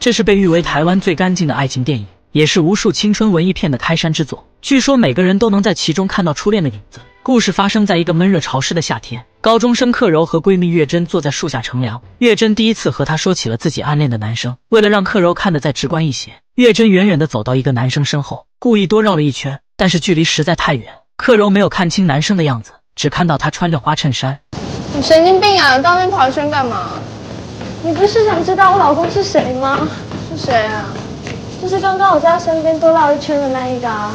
这是被誉为台湾最干净的爱情电影，也是无数青春文艺片的开山之作。据说每个人都能在其中看到初恋的影子。故事发生在一个闷热潮湿的夏天，高中生克柔和闺蜜月珍坐在树下乘凉。月珍第一次和她说起了自己暗恋的男生。为了让克柔看得再直观一些，月珍远远地走到一个男生身后，故意多绕了一圈，但是距离实在太远，克柔没有看清男生的样子，只看到他穿着花衬衫。你神经病啊！到那跑一圈干嘛？你不是想知道我老公是谁吗？是谁啊？就是刚刚我在他身边多绕一圈的那一个啊。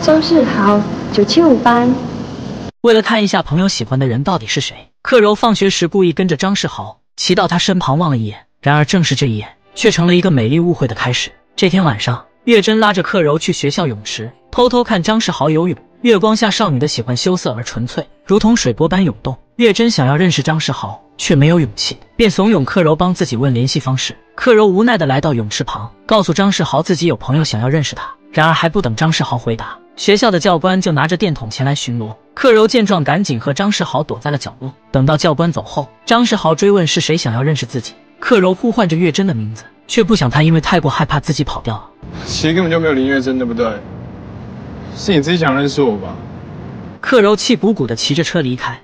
张世豪，九七五班。为了看一下朋友喜欢的人到底是谁，克柔放学时故意跟着张世豪骑到他身旁望了一眼。然而，正是这一眼，却成了一个美丽误会的开始。这天晚上，月珍拉着克柔去学校泳池，偷偷看张世豪游泳。月光下，少女的喜欢羞涩而纯粹，如同水波般涌动。月珍想要认识张世豪，却没有勇气，便怂恿克柔帮自己问联系方式。克柔无奈的来到泳池旁，告诉张世豪自己有朋友想要认识他。然而，还不等张世豪回答，学校的教官就拿着电筒前来巡逻。克柔见状，赶紧和张世豪躲在了角落。等到教官走后，张世豪追问是谁想要认识自己。克柔呼唤着月珍的名字，却不想他因为太过害怕自己跑掉了。其实根本就没有林月珍，对不对？是你自己想认识我吧？克柔气鼓鼓的骑着车离开。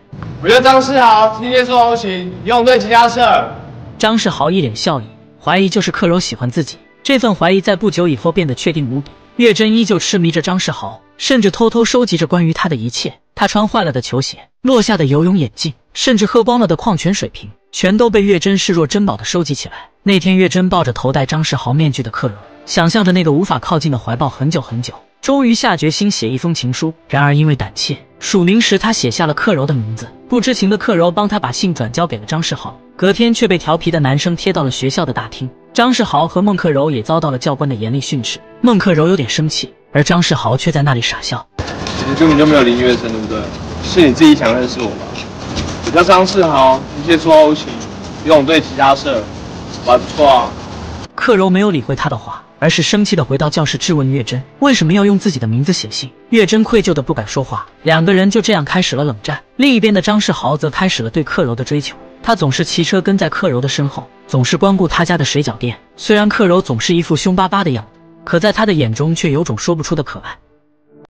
我叫张世豪，今天做后勤，游泳队吉他社。张世豪一脸笑意，怀疑就是克柔喜欢自己。这份怀疑在不久以后变得确定无比。月珍依旧痴迷着张世豪，甚至偷偷收集着关于他的一切。他穿坏了的球鞋、落下的游泳眼镜，甚至喝光了的矿泉水瓶，全都被月珍视若珍宝的收集起来。那天，月珍抱着头戴张世豪面具的克柔，想象着那个无法靠近的怀抱很久很久，终于下决心写一封情书。然而，因为胆怯，署名时他写下了克柔的名字。不知情的克柔帮他把信转交给了张世豪，隔天却被调皮的男生贴到了学校的大厅。张世豪和孟克柔也遭到了教官的严厉训斥。孟克柔有点生气，而张世豪却在那里傻笑。你根本就没有林月珍，对不对？是你自己想认识我吧？我叫张世豪，一届做欧勤，游泳队其他社，我还不错啊。克柔没有理会他的话，而是生气的回到教室质问月珍为什么要用自己的名字写信。月珍愧疚的不敢说话，两个人就这样开始了冷战。另一边的张世豪则开始了对克柔的追求。他总是骑车跟在克柔的身后，总是光顾他家的水饺店。虽然克柔总是一副凶巴巴的样子，可在他的眼中却有种说不出的可爱。